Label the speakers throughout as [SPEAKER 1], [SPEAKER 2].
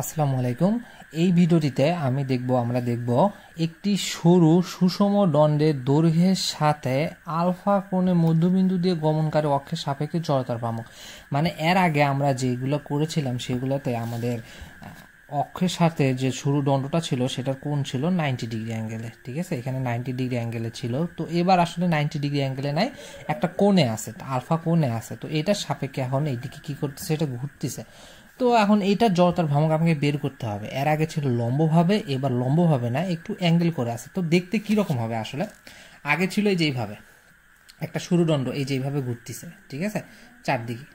[SPEAKER 1] আসসালামু আলাইকুম। এই ভিডিওটিতে আমি দেখব, আমরা দেখব একটি সরু সুষম দণ্ডের দৈর্ঘ্যের সাথে আলফা কোণে মধ্যবিন্দু দিয়ে গমনকারী অক্ষের সাপেক্ষে জড়তার ভ্রামক মানে এর আগে আমরা যেগুলো করেছিলাম, সেগুলোতে আমাদের অক্ষের সাথে যে সরু দণ্ডটা ছিল, সেটার কোণ ছিল নাইনটি ডিগ্রি অ্যাঙ্গেলে, ঠিক আছে? এখানে নাইনটি ডিগ্রি অ্যাঙ্গেলে ছিল। তো এবার আসলে নাইনটি ডিগ্রি অ্যাঙ্গেলে নাই, একটা কোণে আছে, আলফা কোণে আছে। তো এটার সাপেক্ষে এখন এইদিকে কী করতেছে, এটা ঘুরতেছে। তো এখন এইটা জড়তার ভ্রামক আমাকে বের করতে হবে। এর আগে ছিল লম্বভাবে, এবার লম্বভাবে না, একটু অ্যাঙ্গেল করে আছে। তো দেখতে কীরকম হবে আসলে? আগে ছিল এই যেইভাবে একটা সরুদণ্ড, এই যে এইভাবে ঘুরতেছে, ঠিক আছে? চারদিকে।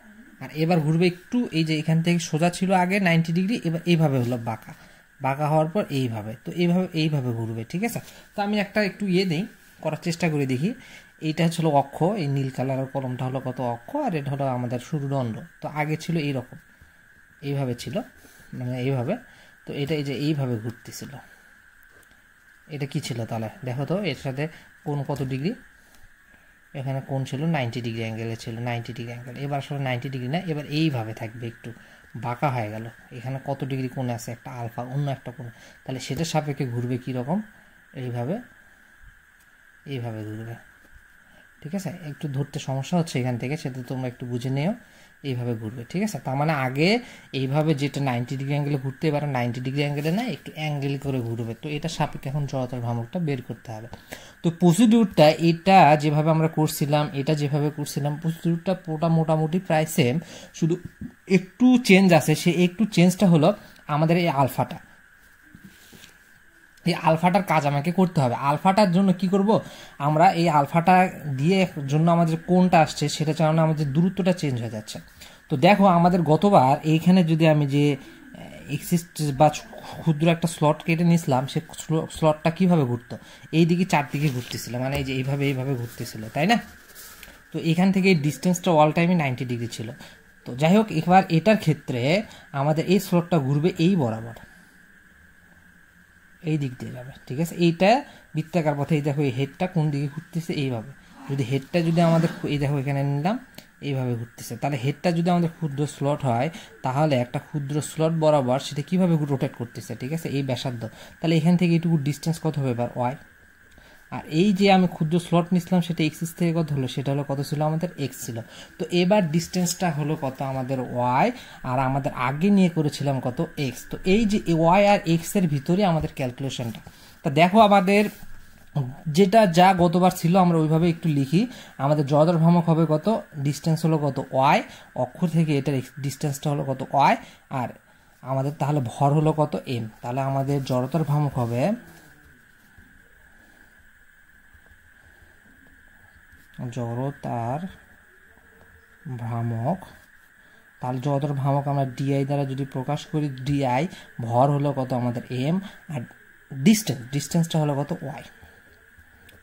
[SPEAKER 1] আর এবার ঘুরবে একটু, এই যে এখান থেকে সোজা ছিল আগে নাইনটি ডিগ্রি এবার এইভাবে হলো বাঁকা। বাঁকা হওয়ার পর এইভাবে, তো এইভাবে এইভাবে ঘুরবে, ঠিক আছে? তো আমি একটা একটু ইয়ে দিই, করার চেষ্টা করে দেখি। এইটা হচ্ছিল অক্ষ, এই নীল কালারের কলমটা হলো কত অক্ষ, আর এটা হলো আমাদের সরুদণ্ড। তো আগে ছিল এইরকম। এইভাবে ছিল মানে এইভাবে। তো এটা এই যে এইভাবে ঘুরতেছিল। এটা কি ছিল তাহলে? দেখো তো, এর সাথে কোন কত ডিগ্রি? এখানে কোন ছিল নাইনটি ডিগ্রি অ্যাঙ্গেলে ছিল নাইনটি ডিগ্রি অ্যাঙ্গেল এবার আসলে নাইনটি ডিগ্রি না, এবার এইভাবে থাকবে একটু। বাঁকা হয়ে গেল। এখানে কত ডিগ্রি কোণে আছে? একটা আলফা, অন্য একটা কোণে। তাহলে সেটার সাপেক্ষে ঘুরবে কীরকম এইভাবে এইভাবে ঘুরবে। ঠিক আছে? একটু ধরতে সমস্যা হচ্ছে এখান থেকে, সেটা তোমরা একটু বুঝে নিও। এইভাবে ঘুরবে, ঠিক আছে? তার মানে আগে এইভাবে যেটা নাইনটি ডিগ্রি অ্যাঙ্গেলে ঘুরতে এবার নাইনটি ডিগ্রি অ্যাঙ্গেলে না, একটু অ্যাঙ্গেল করে ঘুরবে। তো এটা সাপেক্ষে এখন জড়তার ভ্রামকটা বের করতে হবে। তো প্রসিডিউরটা এটা যেভাবে আমরা করছিলাম, এটা যেভাবে করছিলাম প্রসিডিউরটা পোটা মোটামুটি প্রায় সেম শুধু একটু চেঞ্জ আছে, সে একটু চেঞ্জটা হলো আমাদের এই আলফাটা। এই আলফাটার কাজ আমাকে করতে হবে। আলফাটার জন্য কি করব? আমরা এই আলফাটা দিয়ে জন্য আমাদের কোনটা আসছে, সেটা কারণে আমাদের দূরত্বটা চেঞ্জ হয়ে যাচ্ছে। তো দেখো, আমাদের গতবার এইখানে যদি আমি যে এক্সিস্ট বা ক্ষুদ্র একটা স্লট কেটে নিয়েছিলাম, সে স্লটটা কীভাবে ঘুরতো? এই দিকে চারদিকে ঘুরতেছিল মানে এই যে এইভাবে এইভাবে ঘুরতেছিল, তাই না? তো এখান থেকে এই ডিস্টেন্সটা অল টাইমে নাইনটি ডিগ্রি ছিল। তো যাই হোক, এবার এটার ক্ষেত্রে আমাদের এই স্লটটা ঘুরবে এই বরাবর। এই দিক দিয়ে যাবে। ঠিক আছে? এইটা বৃত্তাকার পথে, এই দেখো এই হেডটা কোন দিকে ঘুরতেছে, এইভাবে। যদি হেডটা যদি আমাদের এই দেখো এখানে নিলাম, এইভাবে ঘুরতেছে। তাহলে হেডটা যদি আমাদের ক্ষুদ্র স্লট হয়, তাহলে একটা ক্ষুদ্র স্লট বরাবর সেটা কীভাবে রোটেট করতেছে? ঠিক আছে? এই ব্যাসার্ধ। তাহলে এখান থেকে এটুকু ডিস্টেন্স কত হবে এবার? ওয়াই আর এই যে আমি ক্ষুদ্র স্লট নিছিলাম সেটা এক্সিস থেকে কত হলো? সেটা হলো কত ছিল? আমাদের এক্স ছিল। তো এবার ডিস্টেন্সটা হলো কত? আমাদের ওয়াই আর আমাদের আগে নিয়ে করেছিলাম কত? এক্স তো এই যে ওয়াই আর এক্সের ভিতরে আমাদের ক্যালকুলেশনটা তা দেখো আমাদের, যেটা যা গতবার ছিল, আমরা ওইভাবে একটু লিখি। আমাদের জড়তার ভ্রামক হবে কত? ডিস্টেন্স হলো কত? ওয়াই অক্ষ থেকে এটার ডিস্টেন্সটা হলো কত? ওয়াই আর আমাদের তাহলে ভর হলো কত? এম তাহলে আমাদের জড়তার ভ্রামক হবে জড়তার ভ্রামক। তাহলে জড়তার ভ্রামক আমরা ডিআই দ্বারা যদি প্রকাশ করি ডিআই ভর হলো কত আমাদের এম আর ডিস্টেন্স ডিস্টেন্সটা হলো কত ওয়াই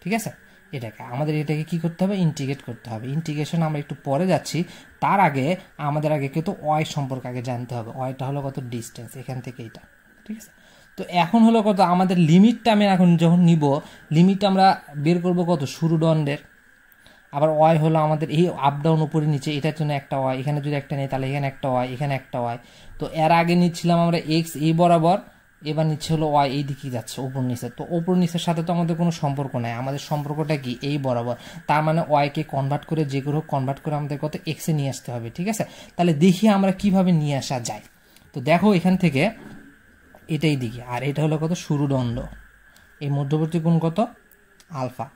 [SPEAKER 1] ঠিক আছে? এটাকে, আমাদের এটাকে কি করতে হবে? ইন্টিগ্রেট করতে হবে। ইন্টিগ্রেশন আমরা একটু পরে যাচ্ছি। তার আগে আমাদের আগে কিন্তু ওয়াই সম্পর্কে আগে জানতে হবে। ওয়াইটা হলো কত ডিস্টেন্স এখান থেকে এটা। ঠিক আছে? তো এখন হলো কত, আমাদের লিমিটটা আমি এখন যখন নিব লিমিট আমরা বের করব কত? শুরু দণ্ডের। আবার ওয়াই হলো আমাদের এই আপ ডাউন উপরে নিচে, এটার জন্য একটা ওয়াই, এখানে যদি একটা নেই তাহলে এখানে একটা ওয়াই, এখানে একটা ওয়াই। তো এর আগে নিচ্ছিলাম আমরা এক্স এই বরাবর, এবার নিচ্ছে হলো ওয়াই এই দিকে যাচ্ছে ওপর নিচে। তো ওপর নিচের সাথে তো আমাদের কোনো সম্পর্ক নাই, আমাদের সম্পর্কটা কি? এই বরাবর। তার মানে ওয়াইকে কনভার্ট করে যে করে কনভার্ট করে আমাদের কত? এক্সে নিয়ে আসতে হবে, ঠিক আছে? তাহলে দেখি আমরা কীভাবে নিয়ে আসা যায়। তো দেখো এখান থেকে এটাই দিকে, আর এটা হলো কত? শুরুদণ্ড এই মধ্যবর্তী কোণ কত? আলফা।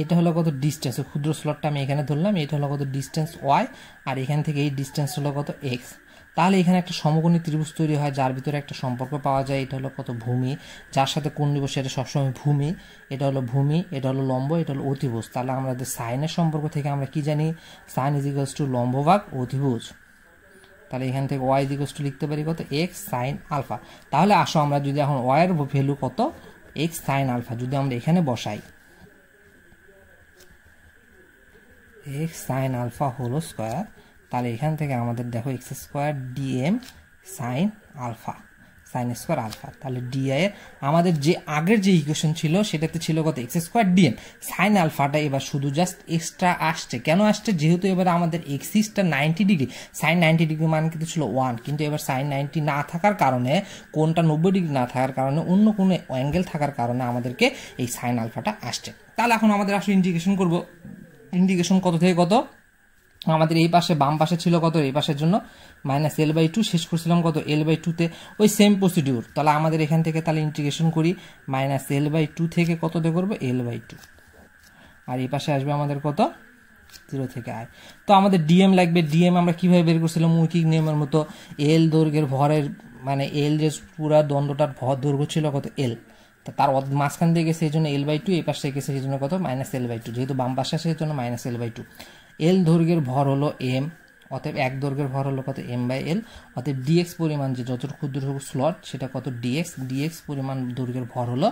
[SPEAKER 1] এটা হলো কত ডিস্টেন্স ক্ষুদ্র স্লটটা আমি এখানে ধরলাম, এটা হলো কত ডিস্টেন্স ওয়াই আর এখান থেকে এই ডিস্টেন্স হলো কত এক্স তাহলে এখানে একটা সমকোণী ত্রিভুজ তৈরি হয়, যার ভিতরে একটা সম্পর্ক পাওয়া যায়, এটা হলো কত ভূমি। যার সাথে কোন নিব সেটা সবসময় ভূমি। এটা হলো ভূমি, এটা হলো লম্ব, এটা হলো অতিভুজ। তাহলে আমাদের সাইনের সম্পর্ক থেকে আমরা কি জানি? সাইন ইজ ইজিকালস টু লম্বভাগ অতিভুজ। তাহলে এখান থেকে ওয়াই ইজিকালস টু লিখতে পারি কত? এক্স সাইন আলফা তাহলে আসো আমরা যদি এখন ওয়াইয়ের ভ্যালু কত? এক্স সাইন আলফা যদি আমরা এখানে বসাই। X sine alpha whole square তাহলে এখান থেকে আমাদের দেখো x square DM sine alpha sine square alpha তাহলে ডিআই আমাদের যে আগের যে ইকুয়েশন ছিল, সেটাতে ছিল কত? এক্স স্কোয়ার ডিএম সাইন আলফাটা এবার শুধু জাস্ট এক্সট্রা আসছে। কেন আসছে? যেহেতু এবার আমাদের এক্সিসটা ninety degree sine ninety degree মান কিন্তু ছিল ওয়ান কিন্তু এবার সাইন নাইনটি না থাকার কারণে, কোনটা নব্বই ডিগ্রি না থাকার কারণে, অন্য কোনো অ্যাঙ্গেল থাকার কারণে আমাদেরকে এই সাইন আলফাটা আসছে। তাহলে এখন আমাদের আসলে ইন্ডিকেশন করব। ইন্ডিকেশন কত থেকে কত? আমাদের এই পাশে বাম পাশে ছিল কত? এই পাশের জন্য মাইনাস এল বাই টু শেষ করছিলাম কত? এল বাই টুতে ওই সেম প্রসিডিউর তাহলে আমাদের এখান থেকে তাহলে ইন্টিগ্রেশন করি। মাইনাস এল বাই টু থেকে কততে করব? এল বাই টু আর এই পাশে আসবে আমাদের কত? জিরো থেকে আয় তো আমাদের ডিএম লাগবে। ডিএম আমরা কীভাবে বের করছিলাম? মৌখিক নিয়মের মতো এল দৈর্ঘ্যের ভরের মানে এল যে পুরা দ্বন্দ্বটার ভর দৈর্ঘ্য ছিল কত? এল তার মাঝখান দিয়ে গেছে এই জন্য এল বাই টু এই পাশে গেছে সেই জন্য কত? মাইনাস এল বাই টু যেহেতু বাম পাশে আসে সেই জন্য minus L by two L দৈর্ঘ্যের ভর হলো এম অতএব এক দৈর্ঘ্যের ভর হলো কত? এম বাই এল অতএব ডিএক্স পরিমাণ যে যতটুকু ক্ষুদ্র স্লট সেটা কত? ডিএক্স ডিএক্স পরিমাণ দৈর্ঘ্যের ভর হলো,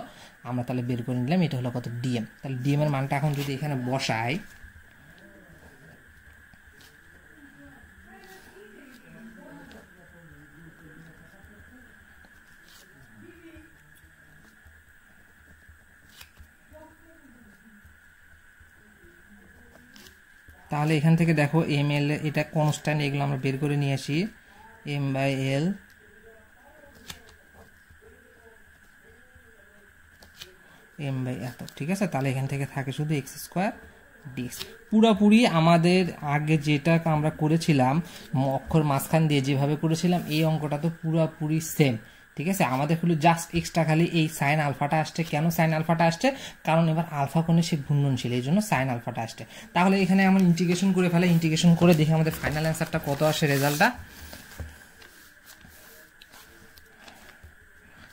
[SPEAKER 1] আমরা তাহলে বের করে নিলাম, এটা হলো কত? ডিএম তাহলে ডিএম এর মানটা এখন যদি এখানে বসাই তাহলে এখান থেকে দেখো এম এল এটা কনস্ট্যান্ট এগুলো আমরা বের করে নিয়ে আসি। M by L M by এত, ঠিক আছে? তাহলে এখান থেকে থাকে শুধু এক্স স্কোয়ার ডিএক্স পুরাপুরি আমাদের আগে যেটা আমরা করেছিলাম, অক্ষর মাঝখান দিয়ে যেভাবে করেছিলাম, এই অঙ্কটা তো পুরাপুরি সেম ঠিক আছে? আমাদের হলো জাস্ট এক্সট্রা খালি এই সাইন আলফাটা আসছে। কেন সাইন আলফাটা আসছে? কারণ এবার আলফা কোণে সে ঘূর্ণনশীল, এই জন্য সাইন আলফাটা আসছে। তাহলে এখানে আমরা ইন্টিগ্রেশন করে ফেলে ইন্টিগ্রেশন করে দেখি আমাদের ফাইনাল অ্যান্সারটা কত আসে রেজাল্টটা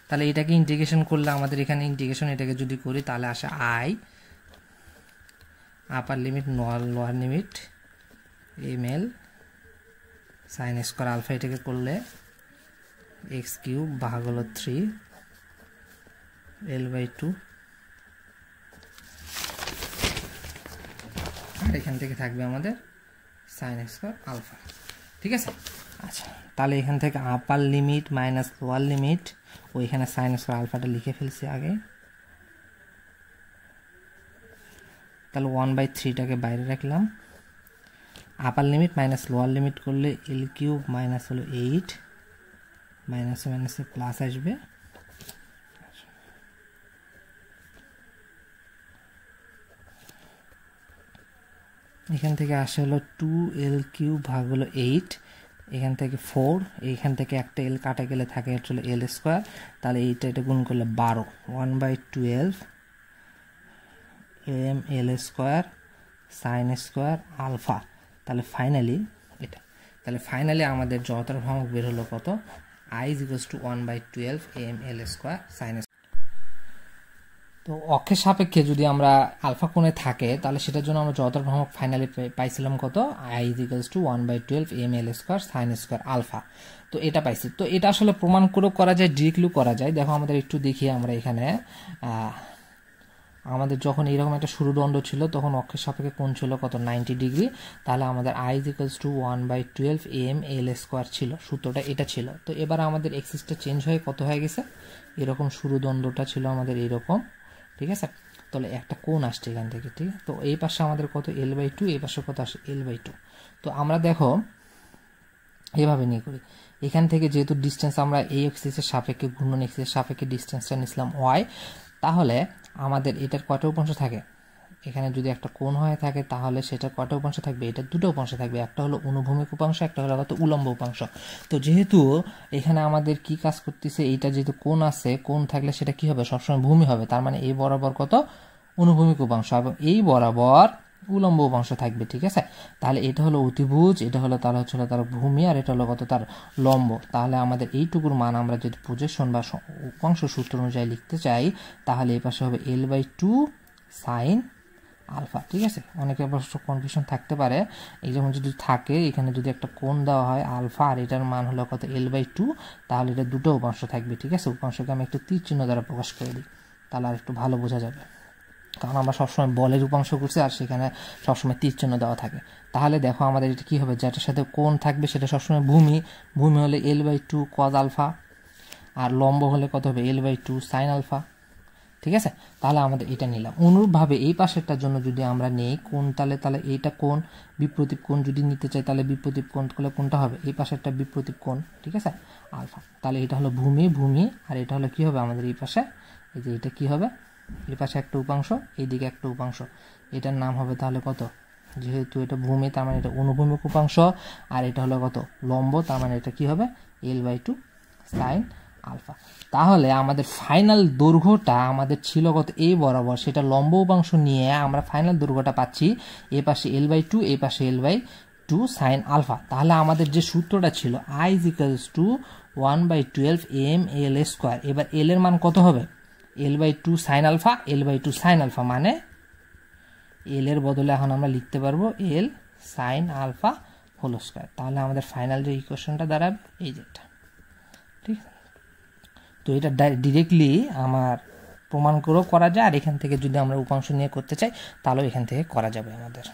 [SPEAKER 1] তাহলে এটাকে ইন্টিগ্রেশন করলে আমাদের এখানে ইন্টিগ্রেশন এটাকে যদি করি, তাহলে আসে I upper limit lower limit M L sine square alpha এটাকে করলে এক্স কিউব ভাগ হলো থ্রি এল বাই টু আর এখান থেকে থাকবে আমাদের সাইন স্কোয়ার আলফা ঠিক আছে? আচ্ছা তাহলে এখান থেকে upper limit minus lower limit ওইখানে সাইন স্কোয়ার আলফাটা লিখে ফেলছি আগে। তাহলে ওয়ান বাই থ্রিটাকে বাইরে রাখলাম। Upper limit minus lower limit করলে এল কিউব মাইনাস হলো এইট মাইনাসে মাইনাসে প্লাস আসবে। এখান থেকে আসে হলো টু এল কিউ ভাগ হলো এইট এখান থেকে ফোর এইখান থেকে একটা এল কাটা গেলে থাকে হলো এল স্কোয়ার তাহলে এইটা এটা গুণ করলে বারো। One by twelve M L square sine square alpha তাহলে ফাইনালি এটা। তাহলে ফাইনালি আমাদের জড়তার ভ্রমক বের হলো কত? I is equals to 1 by 12 m l square sin তো অক্ষের সাপেক্ষে যদি আমরা আলফা কোণে থাকে, তাহলে সেটার জন্য আমরা যত ভ্রমক ফাইনালি পাইছিলাম কত? I is equals to one by twelve M L square sine square alpha তো এটা পাইছি। তো এটা আসলে প্রমাণ করেও করা যায় ডিরেক্টলিও করা যায়। দেখো আমাদের একটু দেখি আমরা এখানে আমাদের যখন এরকম একটা দণ্ড ছিল, তখন অক্ষের সাপেক্ষে কোণ ছিল কত? Ninety degree. তাহলে আমাদের I equals to one by twelve M L square ছিল, সূত্রটা এটা ছিল। তো এবার আমাদের এক্সিসটা চেঞ্জ হয়ে কত হয়ে গেছে? এরকম দণ্ডটা ছিল আমাদের এইরকম ঠিক আছে? তাহলে একটা কোণ আসছে এখান থেকে, ঠিক তো এই পাশে আমাদের কত? এল বাই টু এই পাশে কত আসে? এল বাই টু তো আমরা দেখো, এভাবে নিয়ে করি। এখান থেকে যেহেতু ডিস্টেন্স আমরা এই এক্সিসের সাপেক্ষে, ঘূর্ণন এক্সিসের সাপেক্ষে ডিস্টেন্সটা নিয়েছিলাম ওয়াই তাহলে আমাদের এটার কটা উপাংশ থাকে? এখানে যদি একটা কোণ হয়ে থাকে, তাহলে সেটা কটা উপাংশ থাকবে? এটা দুটো উপাংশ থাকবে। একটা হলো অনুভূমিক উপাংশ, একটা হলো কত উলম্ব উপাংশ। তো যেহেতু এখানে আমাদের কি কাজ করতেছে, এইটা যেহেতু কোণ আছে, কোণ থাকলে সেটা কি হবে? সবসময় ভূমি হবে। তার মানে এই বরাবর কত? অনুভূমিক উপাংশ। এবং এই বরাবর উলম্ব উপাংশ থাকবে, ঠিক আছে? তাহলে এটা হলো অতিভুজ, এটা হলো তাহলে হচ্ছে তার ভূমি, আর এটা হলো কত? তার লম্ব। তাহলে আমাদের এইটুকুর মান আমরা যদি প্রজেকশন বা উপাংশ সূত্র অনুযায়ী লিখতে চাই, তাহলে এই পাশে হবে L by two sine alpha ঠিক আছে? অনেকে অবশ্য কনফিউশন থাকতে পারে। এই যেমন যদি থাকে, এখানে যদি একটা কোণ দেওয়া হয় আলফা আর এটার মান হলো কত? এল বাই টু তাহলে এটা দুটো উপাংশ থাকবে, ঠিক আছে? উপাংশকে আমি একটু তীর চিহ্ন দ্বারা প্রকাশ করে দিই, তাহলে আর একটু ভালো বোঝা যাবে। কারণ আমরা সবসময় বলের উপাংশ করছি আর সেখানে সবসময় চিহ্ন দেওয়া থাকে। তাহলে দেখো আমাদের এটা কী হবে? যেটার সাথে কোন থাকবে সেটা সবসময় ভূমি। ভূমি হলে L by two cos alpha আর লম্ব হলে কত হবে? L by two sine alpha ঠিক আছে? তাহলে আমাদের এটা নিলাম। অনুরূপভাবে এই পাশেরটার জন্য যদি আমরা নেই কোন তাহলে তাহলে এইটা কোন বিপ্রতীপ কোণ যদি নিতে চাই, তাহলে বিপ্রতীপ কোণ করলে কোনটা হবে? এই পাশেরটা বিপ্রতীপ কোণ, ঠিক আছে? আলফা তাহলে এটা হলো ভূমি ভূমি, আর এটা হলো কি হবে? আমাদের এই পাশে, এই যে এটা কি হবে? এই পাশে একটা উপাংশ, এইদিকে একটা উপাংশ। এটার নাম হবে তাহলে কত? যেহেতু এটা ভূমি, তার মানে এটা অনুভূমিক উপাংশ। আর এটা হলো কত? লম্ব, তার মানে এটা কি হবে? L by two sine alpha তাহলে আমাদের ফাইনাল দৈর্ঘ্যটা আমাদের ছিল কত? এই বরাবর। সেটা লম্ব উপাংশ নিয়ে আমরা ফাইনাল দৈর্ঘ্যটা পাচ্ছি এ পাশে এল বাই টু এ পাশে L by two sine alpha তাহলে আমাদের যে সূত্রটা ছিল I equals to one by twelve M L square এবার এল এর মান কত হবে? L by two sine alpha L by two sine alpha মানে এল এর বদলে এখন আমরা লিখতে পারব L sine alpha whole square তাহলে আমাদের ফাইনাল যে ইকুয়েশনটা দাঁড়াবে, এই যেটা ঠিক তো এটা ডিরেক্টলি আমার প্রমাণ করেও করা যায়, আর এখান থেকে যদি আমরা উপাংশ নিয়ে করতে চাই, তাহলেও এখান থেকে করা যাবে আমাদের।